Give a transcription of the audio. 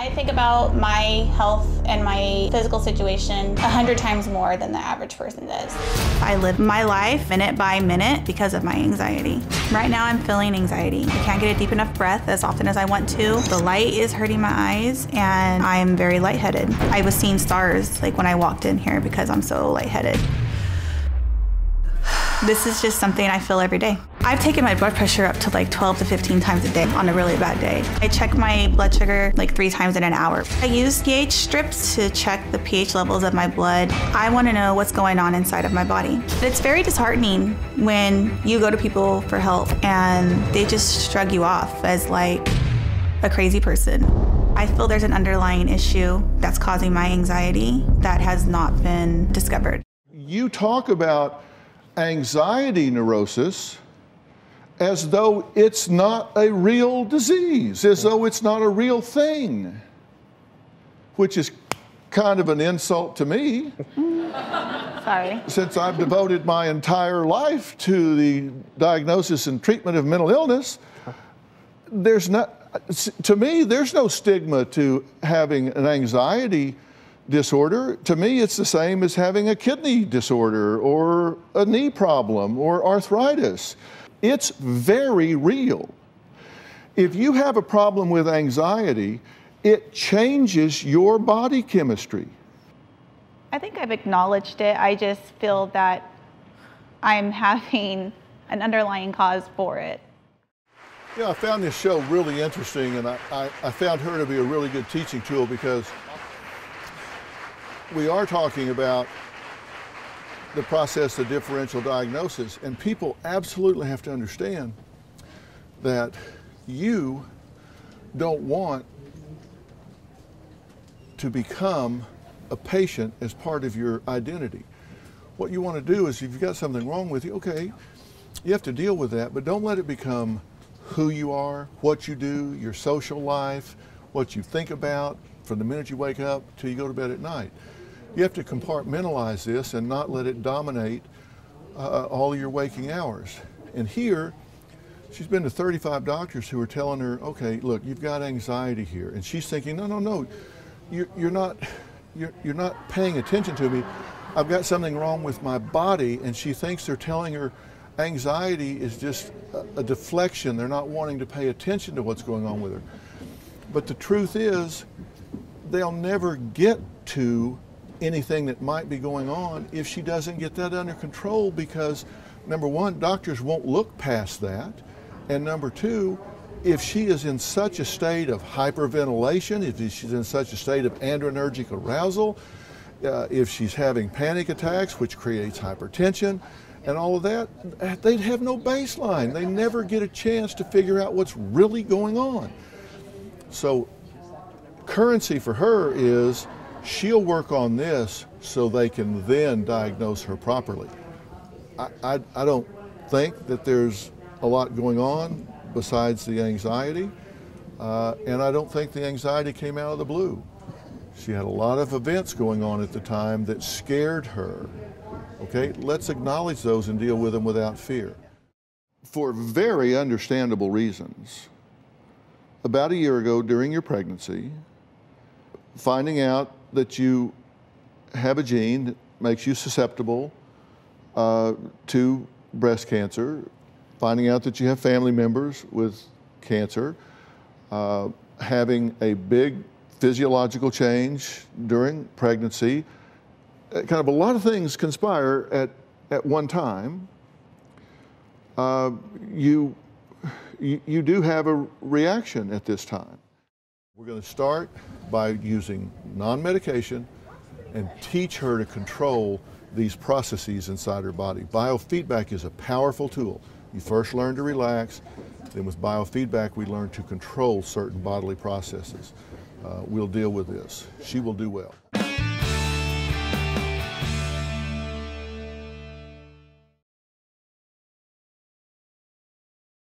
I think about my health and my physical situation a hundred times more than the average person does. I live my life minute by minute because of my anxiety. Right now I'm feeling anxiety. I can't get a deep enough breath as often as I want to. The light is hurting my eyes and I'm very lightheaded. I was seeing stars like when I walked in here because I'm so lightheaded. This is just something I feel every day. I've taken my blood pressure up to like 12 to 15 times a day on a really bad day. I check my blood sugar like three times in an hour. I use pH strips to check the pH levels of my blood. I want to know what's going on inside of my body. It's very disheartening when you go to people for help and they just shrug you off as like a crazy person. I feel there's an underlying issue that's causing my anxiety that has not been discovered. You talk about anxiety neurosis as though it's not a real disease, as though it's not a real thing, which is kind of an insult to me. Sorry. Since I've devoted my entire life to the diagnosis and treatment of mental illness, there's not, to me, there's no stigma to having an anxiety disorder, to me, it's the same as having a kidney disorder or a knee problem or arthritis. It's very real. If you have a problem with anxiety, it changes your body chemistry. I think I've acknowledged it. I just feel that I'm having an underlying cause for it. Yeah, I found this show really interesting, and I, I, I found her to be a really good teaching tool because we are talking about the process of differential diagnosis, and people absolutely have to understand that you don't want to become a patient as part of your identity. What you want to do is if you've got something wrong with you, okay, you have to deal with that, but don't let it become who you are, what you do, your social life, what you think about from the minute you wake up till you go to bed at night. You have to compartmentalize this and not let it dominate uh, all your waking hours. And here, she's been to 35 doctors who are telling her, okay, look, you've got anxiety here. And she's thinking, no, no, no, you're, you're, not, you're, you're not paying attention to me. I've got something wrong with my body. And she thinks they're telling her anxiety is just a, a deflection. They're not wanting to pay attention to what's going on with her. But the truth is, they'll never get to anything that might be going on if she doesn't get that under control because number one, doctors won't look past that. And number two, if she is in such a state of hyperventilation, if she's in such a state of adrenergic arousal, uh, if she's having panic attacks, which creates hypertension, and all of that, they'd have no baseline. They never get a chance to figure out what's really going on. So, currency for her is She'll work on this so they can then diagnose her properly. I, I, I don't think that there's a lot going on besides the anxiety, uh, and I don't think the anxiety came out of the blue. She had a lot of events going on at the time that scared her. Okay, let's acknowledge those and deal with them without fear. For very understandable reasons, about a year ago during your pregnancy, finding out that you have a gene that makes you susceptible uh, to breast cancer, finding out that you have family members with cancer, uh, having a big physiological change during pregnancy. Uh, kind of a lot of things conspire at, at one time. Uh, you, you, you do have a reaction at this time. We're going to start by using non-medication and teach her to control these processes inside her body. Biofeedback is a powerful tool. You first learn to relax, then with biofeedback we learn to control certain bodily processes. Uh, we'll deal with this. She will do well.